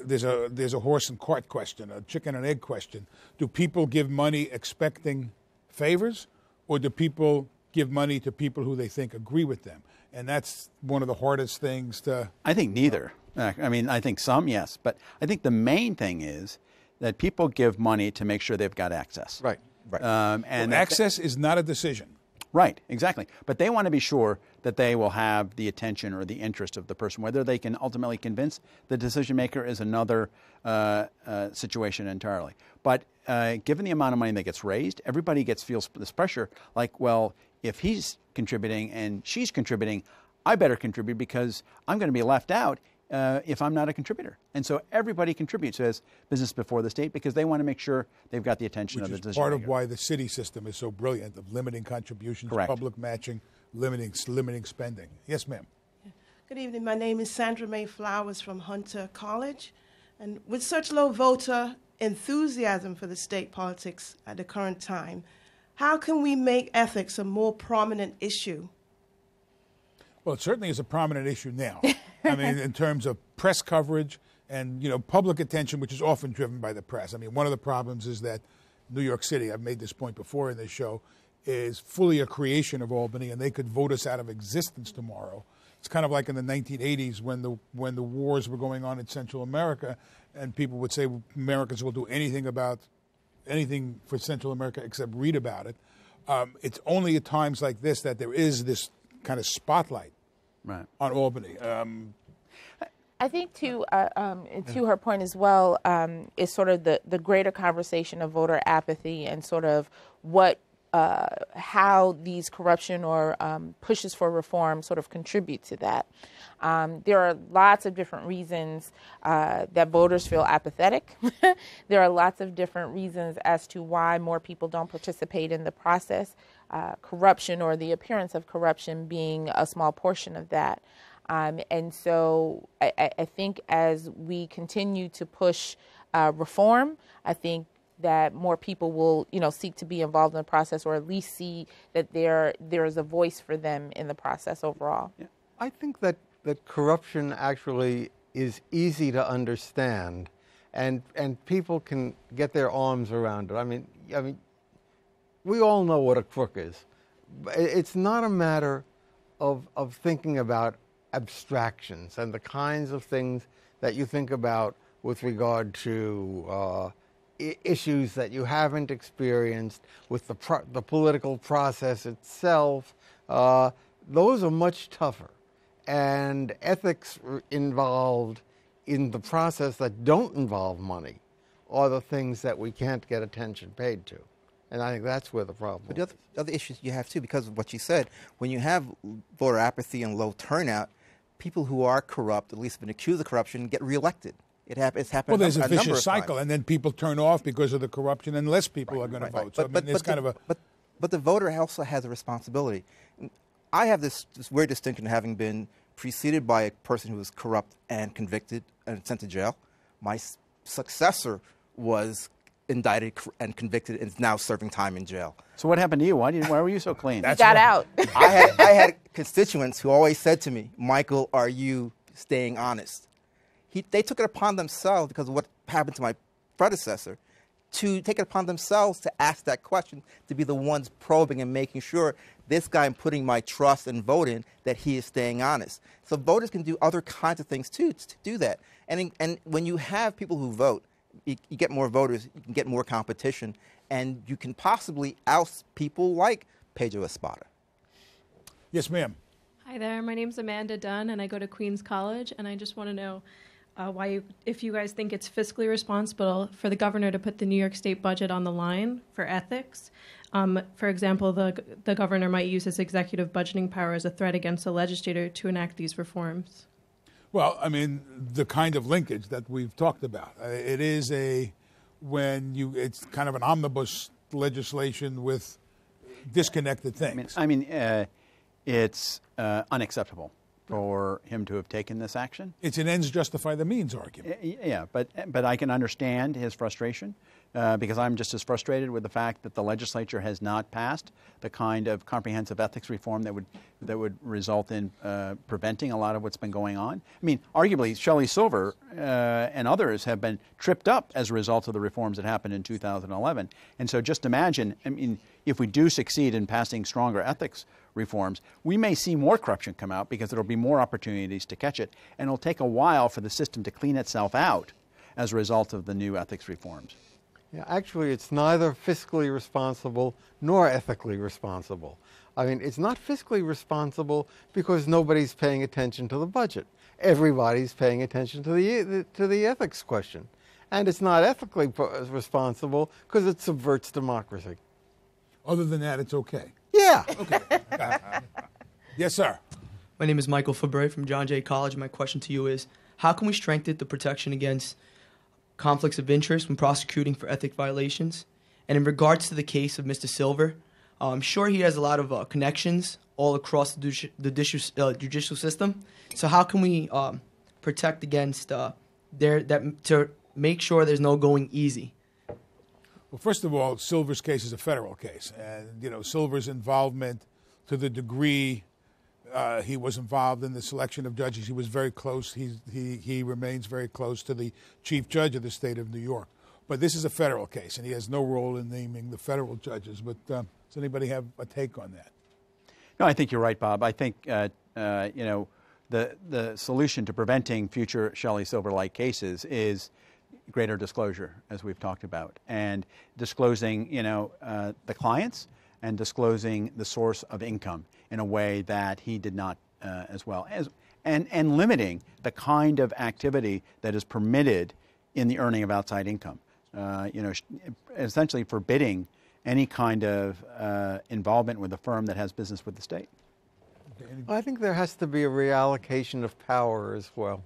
There's a there's a horse and cart question, a chicken and egg question. Do people give money expecting favors, or do people give money to people who they think agree with them? And that's one of the hardest things to. I think neither. I mean, I think some, yes, but I think the main thing is that people give money to make sure they've got access. Right. Right. Um, and well, access is not a decision. Right, exactly. But they want to be sure that they will have the attention or the interest of the person. Whether they can ultimately convince the decision maker is another uh, uh, situation entirely. But uh, given the amount of money that gets raised, everybody gets feels this pressure. Like, well, if he's contributing and she's contributing, I better contribute because I'm going to be left out uh, if I'm not a contributor. And so everybody contributes as business before the state because they want to make sure they've got the attention Which of the is part of why the city system is so brilliant of limiting contributions, Correct. public matching, limiting limiting spending. Yes, ma'am. Good evening. My name is Sandra May Flowers from Hunter College. And with such low voter enthusiasm for the state politics at the current time, how can we make ethics a more prominent issue? Well, it certainly is a prominent issue now. I mean, in terms of press coverage and you know public attention, which is often driven by the press. I mean, one of the problems is that New York City. I've made this point before in this show. Is fully a creation of Albany, and they could vote us out of existence tomorrow. It's kind of like in the 1980s when the when the wars were going on in Central America, and people would say Americans will do anything about anything for Central America except read about it. Um, it's only at times like this that there is this kind of spotlight right. on Albany. Um, I think to uh, um, to her point as well um, is sort of the the greater conversation of voter apathy and sort of what uh, how these corruption or um, pushes for reform sort of contribute to that. Um, there are lots of different reasons uh, that voters feel apathetic. there are lots of different reasons as to why more people don't participate in the process uh, corruption or the appearance of corruption being a small portion of that. Um, and so I, I, think as we continue to push uh, reform, I think that more people will, you know, seek to be involved in the process, or at least see that there there is a voice for them in the process overall. Yeah. I think that that corruption actually is easy to understand, and and people can get their arms around it. I mean, I mean, we all know what a crook is. It's not a matter of, of thinking about abstractions and the kinds of things that you think about with regard to uh, I- issues that you haven't experienced, with the, pro- the political process itself. Uh, those are much tougher. And ethics involved in the process that don't involve money are the things that we can't get attention paid to. And I think that's where the problem But the other, other issues you have too, because of what you said, when you have voter apathy and low turnout, people who are corrupt, at least been accused of corruption, get reelected. It hap- it's happened. Well, there's a, a vicious cycle, and then people turn off because of the corruption, and less people right, are going right, to vote. Right. So but, I mean, it's kind the, of a. But, but the voter also has a responsibility. I have this, this weird distinction, having been preceded by a person who was corrupt and convicted and sent to jail. My successor was indicted and convicted and is now serving time in jail. So what happened to you? Why, did, why were you so clean? That's got right. out. I had, I had constituents who always said to me, Michael, are you staying honest? He, they took it upon themselves because of what happened to my predecessor to take it upon themselves to ask that question, to be the ones probing and making sure this guy I'm putting my trust and vote in that he is staying honest. So voters can do other kinds of things too to do that. And, in, and when you have people who vote, you, you get more voters, you can get more competition, and you can possibly oust people like Pedro Espada. Yes, ma'am. Hi there, my name's Amanda Dunn, and I go to Queens College, and I just want to know uh, why, you, if you guys think it's fiscally responsible for the governor to put the New York State budget on the line for ethics. Um, for example, the the governor might use his executive budgeting power as a threat against the legislator to enact these reforms. Well, I mean, the kind of linkage that we've talked about. Uh, It is a when you it's kind of an omnibus legislation with disconnected I mean, things. I mean uh, it's uh, unacceptable for him to have taken this action. it's an ends justify the means argument. Yeah, but but I can understand his frustration uh, because I'm just as frustrated with the fact that the legislature has not passed the kind of comprehensive ethics reform that would that would result in uh, preventing a lot of what's been going on. I mean, arguably, Shelley Silver uh, and others have been tripped up as a result of the reforms that happened in 2011. And so, just imagine, I mean, if we do succeed in passing stronger ethics reforms, we may see more corruption come out because there will be more opportunities to catch it, and it'll take a while for the system to clean itself out as a result of the new ethics reforms. Yeah, actually, it's neither fiscally responsible nor ethically responsible. I mean, it's not fiscally responsible because nobody's paying attention to the budget. Everybody's paying attention to the to the ethics question, and it's not ethically responsible because it subverts democracy. Other than that, it's okay. Yeah. Okay. yes, sir. My name is Michael Fabre from John Jay College. My question to you is How can we strengthen the protection against conflicts of interest when prosecuting for ethic violations? And in regards to the case of Mr. Silver, uh, I'm sure he has a lot of uh, connections all across the, the uh, judicial system. So, how can we um, protect against uh, there that to make sure there's no going easy? Well, first of all, Silver's case is a federal case, and you know Silver's involvement to the degree uh, he was involved in the selection of judges, he was very close. He he he remains very close to the chief judge of the state of New York. But this is a federal case, and he has no role in naming the federal judges. But uh, does anybody have a take on that? No, I think you're right, Bob. I think uh, uh, you know the the solution to preventing future Shelley Silver-like cases is greater disclosure, as we've talked about, and disclosing you know uh, the clients and disclosing the source of income in a way that he did not uh, as well as and and limiting the kind of activity that is permitted in the earning of outside income. Uh, you know, essentially forbidding any kind of uh, involvement with a firm that has business with the state. I think there has to be a reallocation of power as well.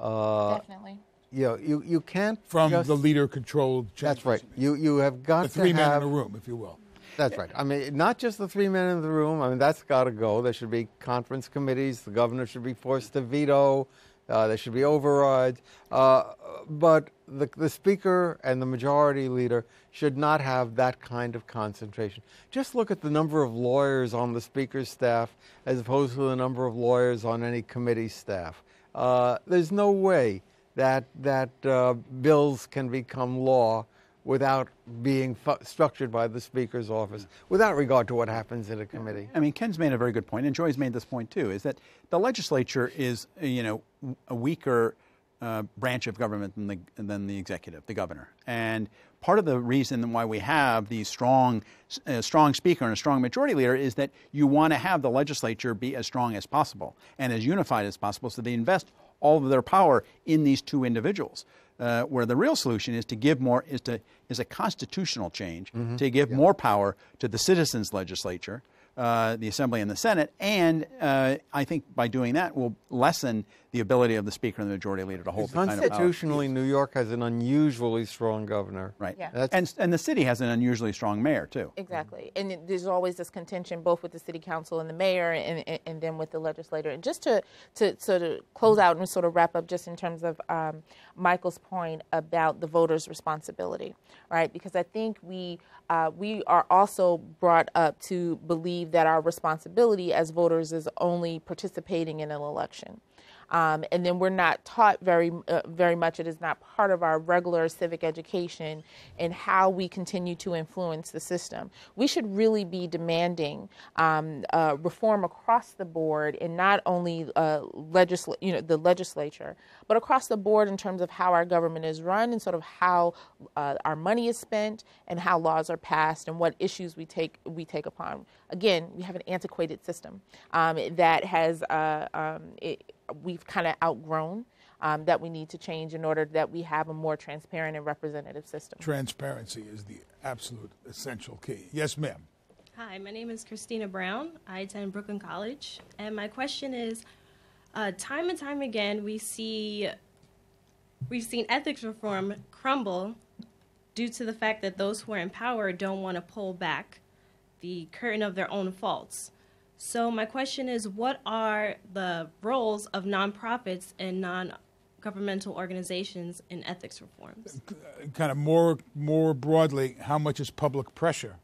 Uh, Definitely. you, know, you you can't From just- the leader-controlled. That's right. you. You you have got to. the three to men have in a room, if you will. That's right. I mean, not just the three men in the room. I mean, that's got to go. There should be conference committees. The governor should be forced to veto. Uh, there should be overrides. Uh, but the, the speaker and the majority leader should not have that kind of concentration. Just look at the number of lawyers on the speaker's staff as opposed to the number of lawyers on any committee staff. Uh, there's no way that that uh, bills can become law without being structured by the Speaker's office, without regard to what happens in a committee. I mean, Ken's made a very good point, and Joy's made this point too: is that the legislature is, you know, a weaker uh, branch of government than the than the executive, the governor, and part of the reason why we have these strong, uh, strong speaker and a strong majority leader is that you want to have the legislature be as strong as possible and as unified as possible, so they invest all of their power in these two individuals. Uh, where the real solution is to give more is to is a constitutional change to give more power to the citizens legislature uh, the assembly and the senate. And uh, i think by doing that will lessen the ability of the Speaker and the Majority Leader to hold the kind of. Constitutionally, New York has an unusually strong governor. Right. Yeah. That's- And, and the city has an unusually strong mayor, too. Exactly, and it- there's always this contention both with the city council and the mayor, and, and, and then with the legislator. And just to, to sort of close out and sort of wrap up, just in terms of um, Michael's point about the voters' responsibility, right? Because I think we uh, we are also brought up to believe that our responsibility as voters is only participating in an election. Um, and then we're not taught very uh, very much. It is not part of our regular civic education in how we continue to influence the system. We should really be demanding um, uh, reform across the board, and not only uh, legisl- you know, the legislature, but across the board in terms of how our government is run and sort of how uh, our money is spent and how laws are passed and what issues we take we take upon. Again, we have an antiquated system um, that has uh, um, it, we've kind of outgrown um, that we need to change in order that we have a more transparent and representative system. Transparency is the absolute essential key. Yes, ma'am. Hi, my name is Christina Brown. I attend Brooklyn College, and my question is: uh, time and time again, we see we've seen ethics reform crumble due to the fact that those who are in power don't want to pull back the curtain of their own faults. So my question is, what are the roles of nonprofits and non-governmental organizations in ethics reforms? Uh, kind of more more broadly, how much is public pressure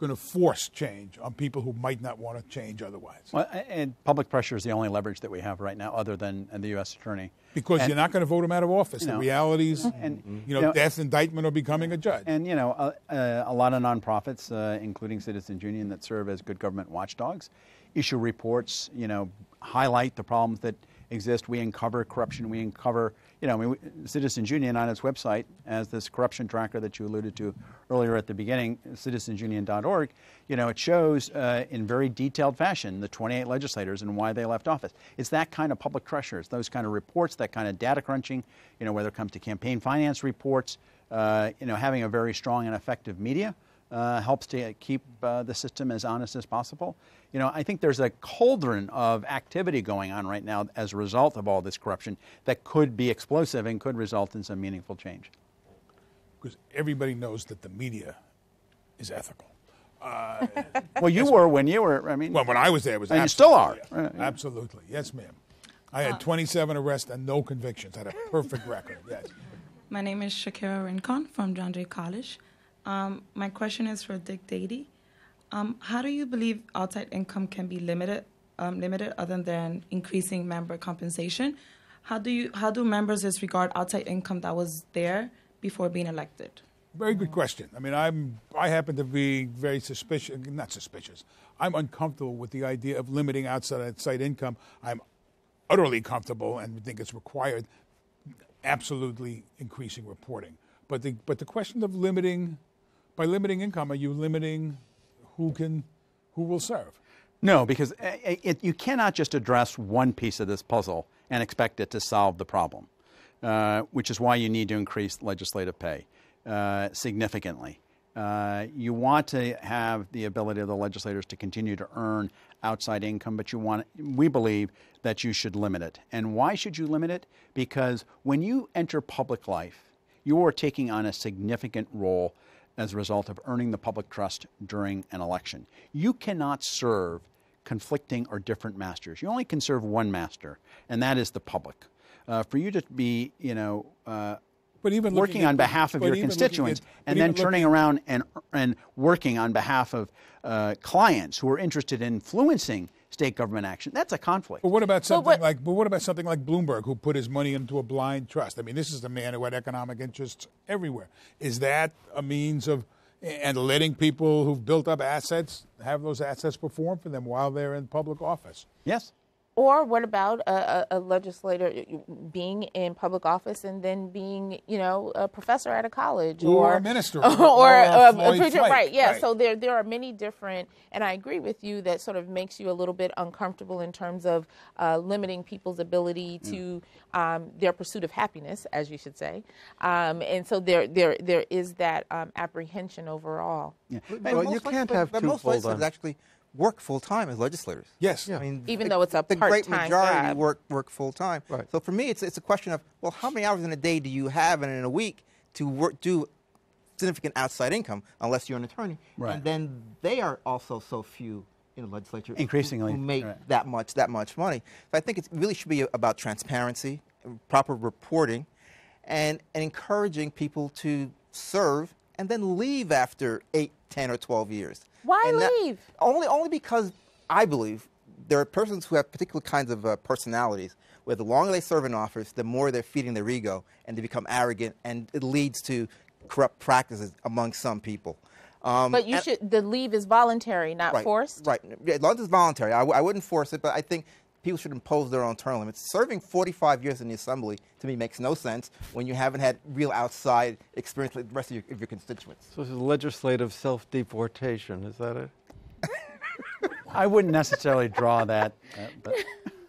going to force change on people who might not want to change otherwise? Well, and public pressure is the only leverage that we have right now, other than the U.S. Attorney. Because And- you're not going to vote them out of office. You the know, realities, and- you know, you know- death, indictment, or becoming a judge. And you know, a lot of nonprofits, uh, including Citizens Union, that serve as good government watchdogs, issue reports. You know, highlight the problems that exist. We uncover corruption. We uncover. You know, I mean, Citizens Union on its website has this corruption tracker that you alluded to earlier at the beginning, citizensunion.org. You know, it shows uh, in very detailed fashion the 28 legislators and why they left office. It's that kind of public pressure. It's those kind of reports, that kind of data crunching. You know, whether it comes to campaign finance reports. Uh, you know, having a very strong and effective media uh, helps to keep uh, the system as honest as possible. You know, I think there's a cauldron of activity going on right now as a result of all this corruption that could be explosive and could result in some meaningful change. because everybody knows that the media is ethical. Uh, Well, you were when you were. I mean, well, when I was there, it was And you still are. yeah, Right, yeah. Absolutely, yes, ma'am. I had 27 arrests and no convictions. I had a perfect record. Yes. My name is Shakira Rincon from John Jay College. Um, my question is for Dick Dadey. Um, how do you believe outside income can be limited, um, limited other than increasing member compensation? How do you how do members disregard outside income that was there before being elected? Very good question. I mean, I'm I happen to be very suspicious, not suspicious. I'm uncomfortable with the idea of limiting outside outside income. I'm utterly comfortable and think it's required. Absolutely increasing reporting, but the but the question of limiting by limiting income, are you limiting who can who will serve? No, because uh, it, you cannot just address one piece of this puzzle and expect it to solve the problem, uh, which is why you need to increase legislative pay uh, significantly. Uh, you want to have the ability of the legislators to continue to earn outside income, but you want, we believe that you should limit it. And why should you limit it? Because when you enter public life, you are taking on a significant role as a result of earning the public trust during an election. You cannot serve conflicting or different masters. You only can serve one master, and that is the public. Uh, for you to be, you know, uh, But even working on behalf of your constituents at- and then turning around and, and working on behalf of uh, clients who are interested in influencing state government action, that's a conflict. But what about something what- like? But what about something like Bloomberg, who put his money into a blind trust? I mean, this is the man who had economic interests everywhere. Is that a means of and letting people who've built up assets have those assets perform for them while they're in public office? Yes. Or what about a, a, a legislator being in public office and then being, you know, a professor at a college Or or, a minister, or, or a a, a preacher, Flake, right? Yeah. right. So there there are many different, and I agree with you that sort of makes you a little bit uncomfortable in terms of uh, limiting people's ability Mm. to um, their pursuit of happiness, as you should say. Um, and so there there there is that um, apprehension overall. Yeah. But Well, most you legis- can't but- have but two most full legislators actually work full time as legislators. Yes. I mean, Even the- though it's a the great majority job. work work full time. Right. So for me, it's it's a question of well, how many hours in a day do you have and in a week to work do significant outside income, unless you're an attorney, Right. and then they are also so few in the legislature who- Increasingly, who, make right. that much that much money. So I think it really should be about transparency, proper reporting, and, and encouraging people to serve and then leave after eight, 10, or 12 years. Why And that- leave? only, only because I believe there are persons who have particular kinds of uh, personalities where the longer they serve in office, the more they're feeding their ego and they become arrogant, and it leads to corrupt practices among some people. Um, But you should. The leave is voluntary, not right, forced. Right. Yeah, as long as it's voluntary, I, w- I wouldn't force it, but I think people should impose their own term limits. Serving 45 years in the assembly to me makes no sense when you haven't had real outside experience like the rest of your, of your constituents. So this is legislative self-deportation, is that it? I wouldn't necessarily draw that, uh,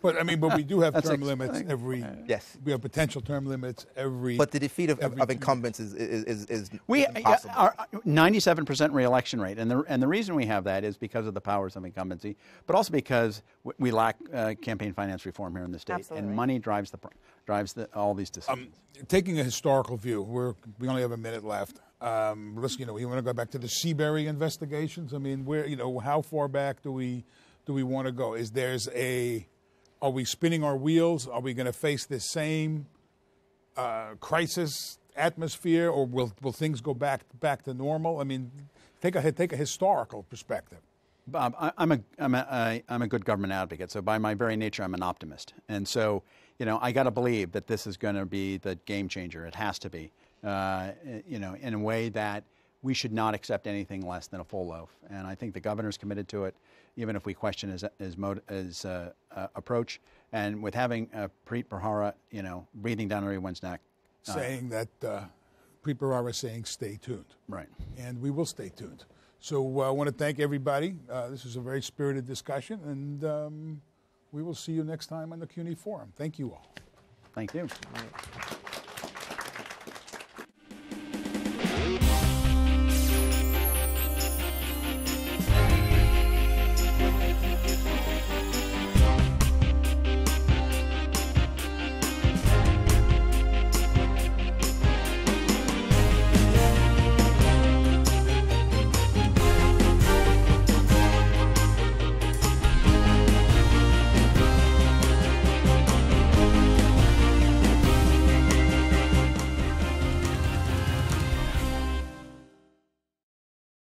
but But I mean, but we do have That's term ex- limits every. Yes. We have potential term limits every. But the defeat of, of, every of two incumbents is, is, is, is we is impossible. our 97% reelection rate, and the and the reason we have that is because of the powers of incumbency, but also because we lack uh, campaign finance reform here in the state, Absolutely. and money drives the drives the, all these decisions. taking a historical view, we're, we only have a minute left. Um, let's, you know, you want to go back to the Seabury investigations? I mean, where, you know, how far back do we do we want to go? Is there's a, are we spinning our wheels? Are we going to face this same uh, crisis atmosphere, or will will things go back back to normal? I mean, take a take a historical perspective. Bob, I, I'm a I'm a I'm a good government advocate. So by my very nature, I'm an optimist, and so you know I got to believe that this is going to be the game changer. It has to be, uh, you know, in a way that we should not accept anything less than a full loaf. And I think the governor's committed to it, even if we question his his, mode, his uh, uh, approach. And with having uh, Preet Bharara, you know, breathing down everyone's neck, uh, saying that uh, Preet Bharara is saying stay tuned. right. and we will stay tuned. So uh, I want to thank everybody. Uh, this was a very spirited discussion, and um, we will see you next time on the CUNY Forum. Thank you all. Thank you.